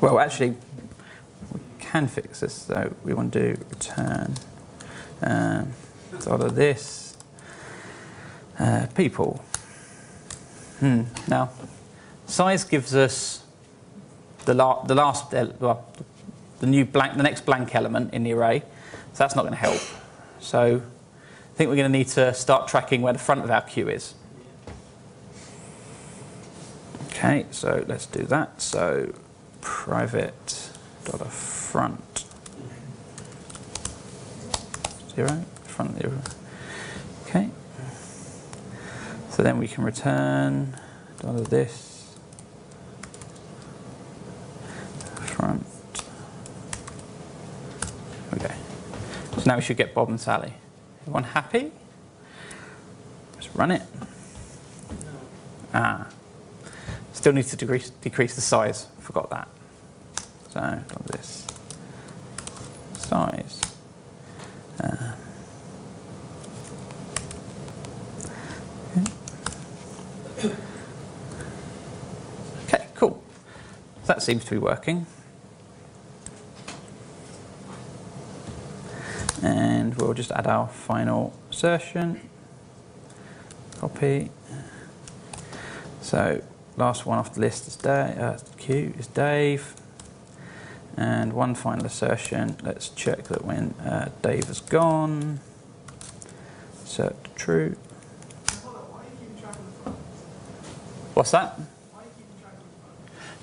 well, actually, we can fix this. So we want to do return sort of this uh, people. Hmm. Now, size gives us the, la- the last, el- well, the new blank, the next blank element in the array. So that's not going to help. So think we're going to need to start tracking where the front of our queue is. Okay, so let's do that. So private dot front zero front zero. Okay. So then we can return this front. Okay. So now we should get Bob and Sally. Everyone happy? Let's run it. Ah. Still need to decrease, decrease the size. Forgot that. So, got this. Size. Uh, okay, cool. That seems to be working. We'll just add our final assertion. Copy. So last one off the list is Dave, uh, Q is Dave. And one final assertion. Let's check that when uh, Dave is gone, assert true. What's that?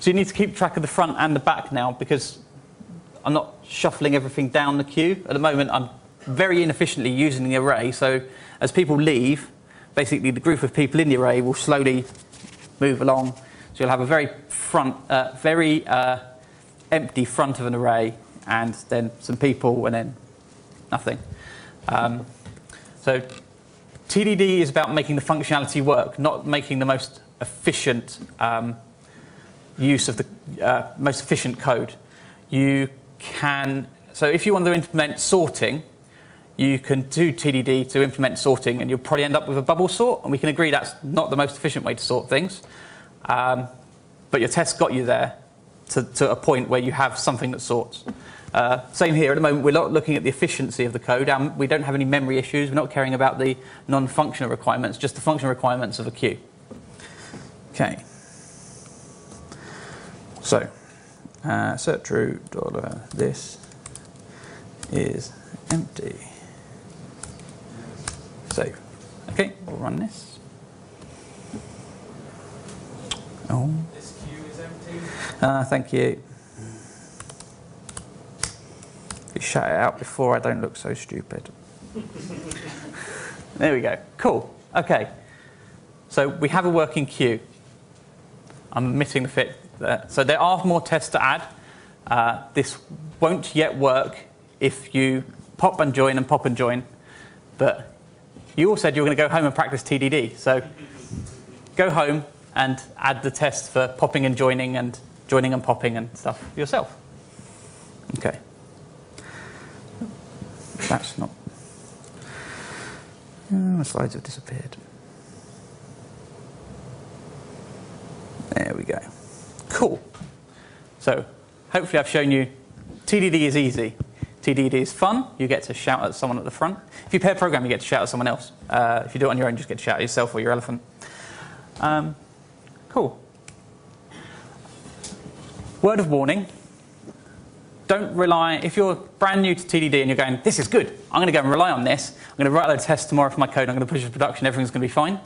So you need to keep track of the front and the back now because I'm not shuffling everything down the queue. At the moment, I'm very inefficiently using the array. So as people leave, basically the group of people in the array will slowly move along. So you'll have a very front, uh, very uh, empty front of an array, and then some people, and then nothing. Um, so TDD is about making the functionality work, not making the most efficient um, use of the uh, most efficient code. You can, so if you want to implement sorting, you can do TDD to implement sorting, and you'll probably end up with a bubble sort, and we can agree that's not the most efficient way to sort things. Um, but your test got you there to, to a point where you have something that sorts. Uh, same here. At the moment, we're not looking at the efficiency of the code. Um, we don't have any memory issues. We're not caring about the non-functional requirements, just the functional requirements of a queue. Okay. So, uh, set true dollar this is empty. Save. Okay, we'll run this. Oh, This queue is empty. uh, thank you. You shut it out before I don't look so stupid. there we go. Cool. Okay. So we have a working queue. I'm omitting the fit there. So there are more tests to add. Uh, this won't yet work if you pop and join and pop and join. But you all said you were going to go home and practice TDD. So go home and add the test for popping and joining and joining and popping and stuff yourself. Okay. That's not. Oh, my slides have disappeared. There we go. Cool. So, hopefully, I've shown you TDD is easy. TDD is fun. You get to shout at someone at the front. If you pair program, you get to shout at someone else. Uh, if you do it on your own, you just get to shout at yourself or your elephant. Um, cool. Word of warning. Don't rely, if you're brand new to TDD and you're going, this is good, I'm going to go and rely on this, I'm going to write a load of tests tomorrow for my code, I'm going to push it to production, everything's going to be fine.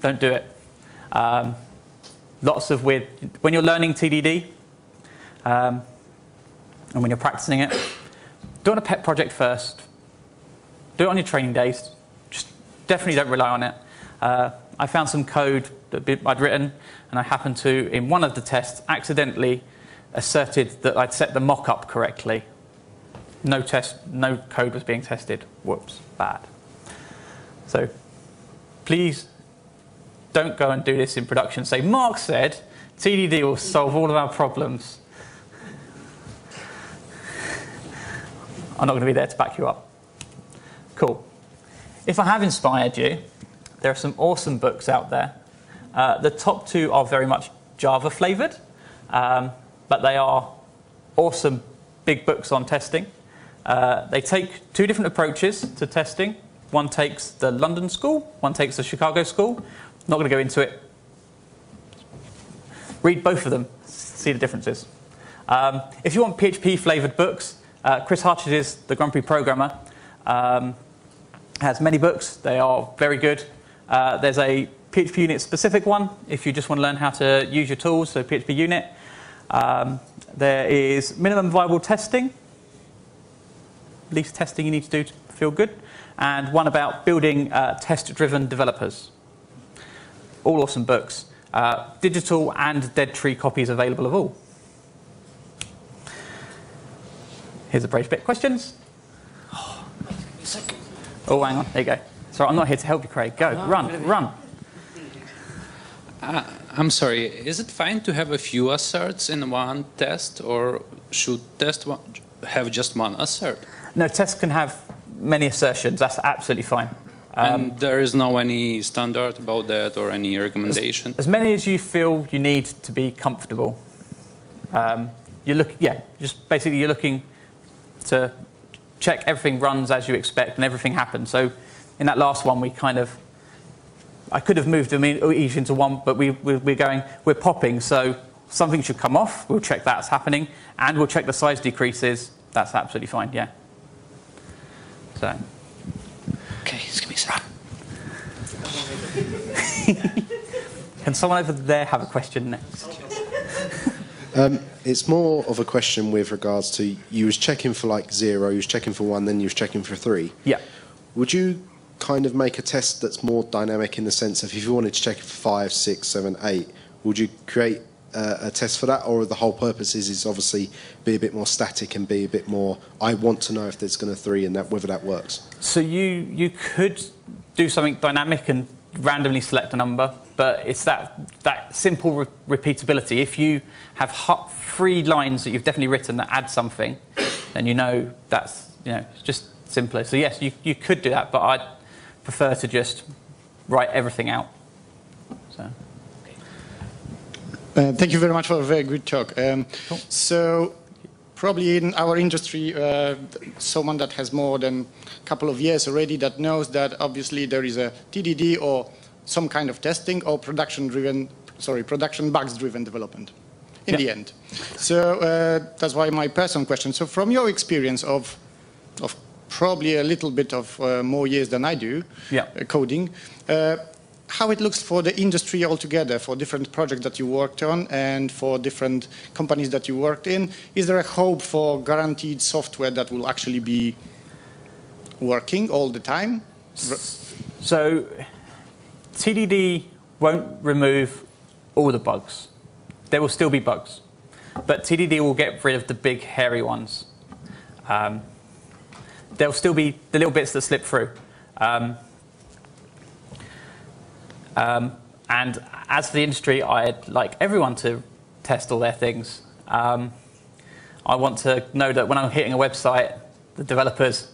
Don't do it. Um, lots of weird, when you're learning TDD um, and when you're practicing it, do it on a pet project first. Do it on your training days. Just definitely don't rely on it. Uh, I found some code that I'd written, and I happened to, in one of the tests, accidentally asserted that I'd set the mock-up correctly. No test, no code was being tested. Whoops, bad. So please don't go and do this in production. Say, Mark said TDD will solve all of our problems. I'm not going to be there to back you up. Cool. If I have inspired you, there are some awesome books out there. Uh, the top two are very much Java flavored, um, but they are awesome big books on testing. Uh, they take two different approaches to testing. One takes the London school, one takes the Chicago school. Not going to go into it. Read both of them, see the differences. Um, if you want PHP flavored books, uh, Chris Hartjes The Grumpy Programmer um, has many books. They are very good. Uh, there's a PHPUnit specific one if you just want to learn how to use your tools, so PHPUnit. Um, there is minimum viable testing, least testing you need to do to feel good, and one about building uh, test driven developers. All awesome books. Uh, digital and dead tree copies available of all. Here's a brave bit. Questions? Oh, hang on. There you go. Sorry, I'm not here to help you, Craig. Go, run, run. Uh, I'm sorry, is it fine to have a few asserts in one test, or should test one have just one assert? No, tests can have many assertions. That's absolutely fine. and there is no any standard about that or any recommendation? As many as you feel you need to be comfortable. Um, you look, yeah, just basically you're looking to check everything runs as you expect and everything happens. So in that last one, we kind of, I could have moved them each into one, but we, we, we're going, we're popping, so something should come off. We'll check that's happening, and we'll check the size decreases. That's absolutely fine, yeah. So, Okay, give me a second. can someone over there have a question next? Um, it's more of a question with regards to you was checking for like zero, you was checking for one, then you was checking for three. Yeah. Would you kind of make a test that's more dynamic in the sense of if you wanted to check for five, six, seven, eight, would you create uh, a test for that, or the whole purpose is, is obviously be a bit more static and be a bit more? I want to know if there's going to three and that whether that works. So you you could do something dynamic and randomly select a number, but it's that that simple re- repeatability. If you have three lines that you've definitely written that add something, then you know that's you know it's just simpler. So yes, you you could do that, but I'd prefer to just write everything out. So Uh, thank you very much for a very good talk. Um, So, probably in our industry, uh, someone that has more than a couple of years already that knows that obviously there is a TDD or some kind of testing or production-driven, sorry, production bugs-driven development in Yeah. the end. So uh, that's why my personal question. So, from your experience of of probably a little bit of uh, more years than I do Yeah. uh, coding. How it looks for the industry altogether, for different projects that you worked on and for different companies that you worked in. Is there a hope for guaranteed software that will actually be working all the time? So TDD won't remove all the bugs. There will still be bugs, but TDD will get rid of the big hairy ones. Um, there'll still be the little bits that slip through. Um, um, and as for the industry, I'd like everyone to test all their things. Um, I want to know that when I'm hitting a website, the developers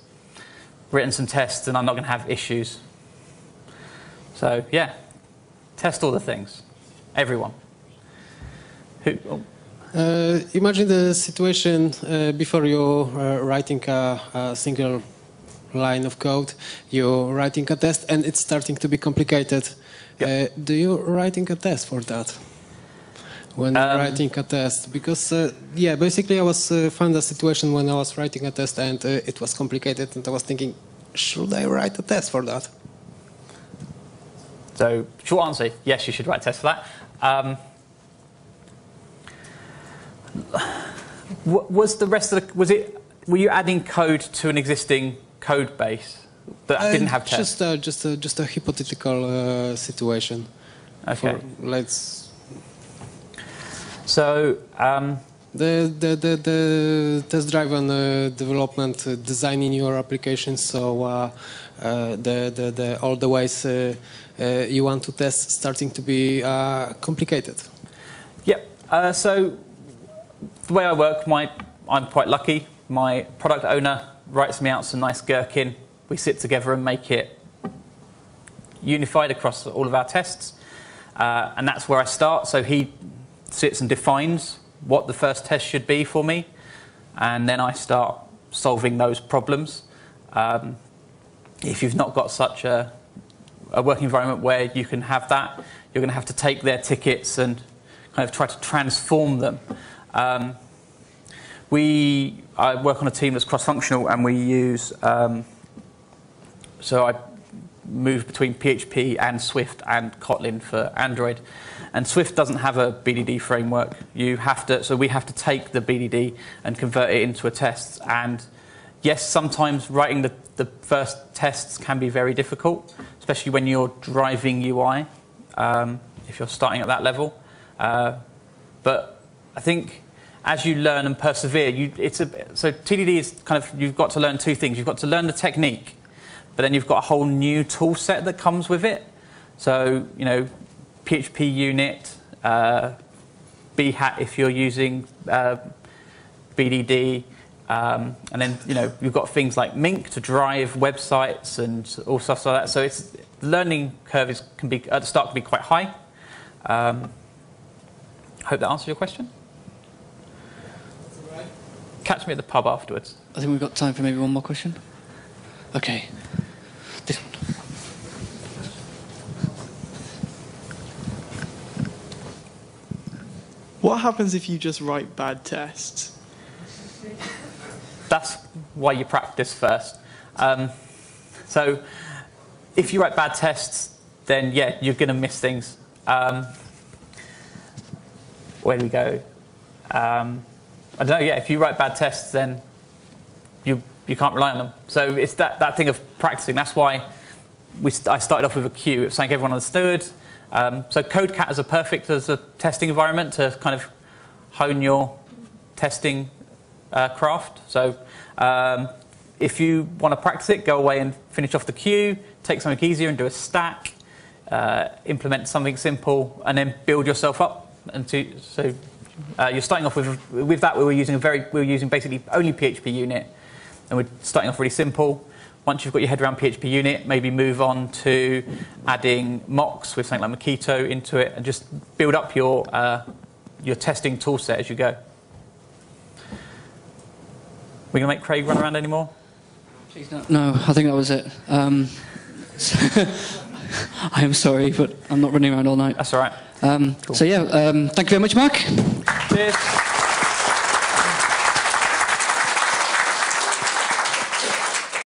written some tests and I'm not going to have issues. So yeah, test all the things, everyone. Who? Oh, Uh, imagine the situation uh, before you uh, writing a, a single line of code, you're writing a test and it's starting to be complicated. Yeah. Uh, do you writing a test for that? When Um, you're writing a test, because uh, yeah, basically I was uh, found a situation when I was writing a test and uh, it was complicated, and I was thinking, should I write a test for that? So short answer, yes, you should write a test for that. Um, was the rest of the was it? Were you adding code to an existing code base that Uh, didn't have tests? Just a, just a, just a hypothetical uh, situation. Okay. For, let's So um, The, the, the, the test-driven uh, development, uh, designing your application, so uh, uh, the, the, the, all the ways uh, uh, you want to test starting to be uh, complicated. yeah. Uh, so the way I work, my I'm quite lucky. My product owner writes me out some nice gherkin. We sit together and make it unified across all of our tests. Uh, and that's where I start. So he sits and defines what the first test should be for me. And then I start solving those problems. Um, if you've not got such a, a working environment where you can have that, you're going to have to take their tickets and kind of try to transform them. Um, we I work on a team that's cross-functional, and we use um, so I move between PHP and Swift and Kotlin for Android. And Swift doesn't have a BDD framework. You have to, so we have to take the BDD and convert it into a test. And yes, sometimes writing the, the first tests can be very difficult, especially when you're driving UI, um, if you're starting at that level. Uh, but I think as you learn and persevere, you, it's a, so TDD is kind of, you've got to learn two things. You've got to learn the technique, but then you've got a whole new tool set that comes with it. So, you know, PHPUnit, uh, Behat if you're using uh, BDD, um, and then, you know, you've got things like Mink to drive websites and all stuff like that. So it's, the learning curve is, can be, at the start can be quite high. Um, hope that answers your question. Catch me at the pub afterwards. I think we've got time for maybe one more question. Okay. This one. What happens if you just write bad tests? That's why you practice first. Um, so if you write bad tests, then yeah, you're going to miss things. Um, where do we go? Um, I don't know. Yeah, if you write bad tests, then you you can't rely on them. So it's that, that thing of practicing. That's why we I started off with a queue. It's something everyone understood. Um, so code kata is a perfect as a testing environment to kind of hone your testing uh, craft. So um, if you want to practice it, go away and finish off the queue. Take something easier and do a stack. Uh, implement something simple, and then build yourself up. And to, so uh, you're starting off with with that. We were using a very we were using basically only PHPUnit, and we're starting off really simple. Once you've got your head around PHPUnit, maybe move on to adding mocks with something like Mockito into it, and just build up your uh, your testing tool set as you go. We're gonna make Craig run around anymore. Please no. No, I think that was it. Um, I am sorry, but I'm not running around all night. That's all right. Um, So yeah, um, thank you very much, Mark. Cheers.